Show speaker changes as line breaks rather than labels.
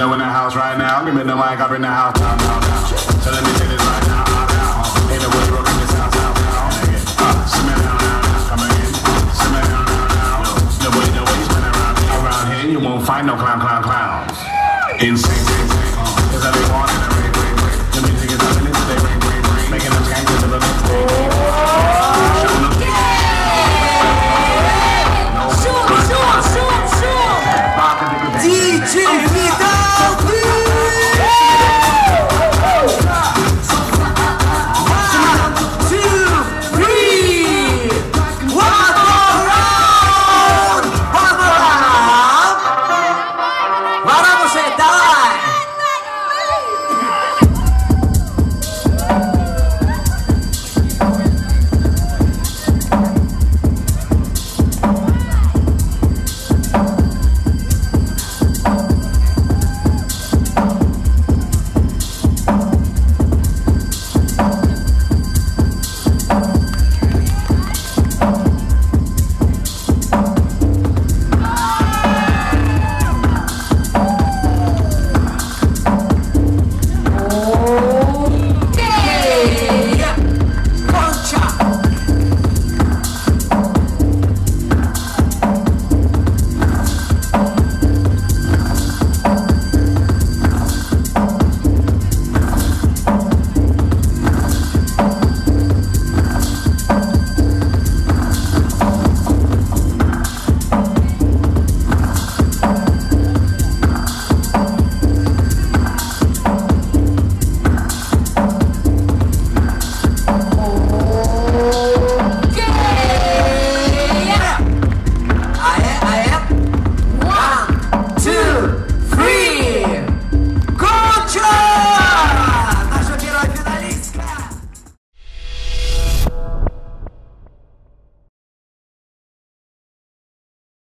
know in the house right now. Give me the mic up in the house. Now, now, now. So let me say this right now. now, now. Ain't no way broken this house, house, now. Uh, simmer down, now, now. Come again. Simmer down, now, now. No way, no way. Spin around here. Around here, you won't find no clown, clown, clowns. Insane, insane, insane. Is that they want and. The